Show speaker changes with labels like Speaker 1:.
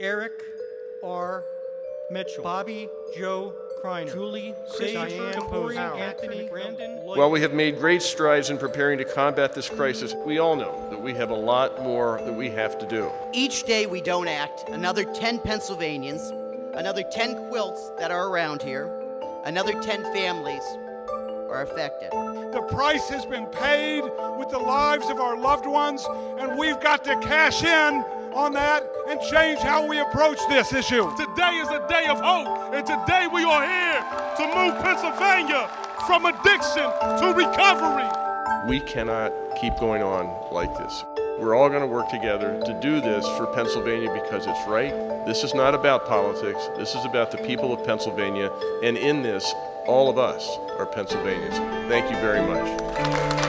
Speaker 1: Eric R. Mitchell, Bobby Joe Kreiner, Julie Diane Capozzi, Anthony Brandon.
Speaker 2: While we have made great strides in preparing to combat this crisis, mm. we all know that we have a lot more that we have to do.
Speaker 3: Each day we don't act, another 10 Pennsylvanians, another 10 quilts that are around here, another 10 families are affected.
Speaker 4: The price has been paid with the lives of our loved ones, and we've got to cash in on that and change how we approach this issue.
Speaker 5: Today is a day of hope, and today we are here to move Pennsylvania from addiction to recovery.
Speaker 2: We cannot keep going on like this. We're all going to work together to do this for Pennsylvania because it's right. This is not about politics. This is about the people of Pennsylvania. And in this, all of us are Pennsylvanians. Thank you very much.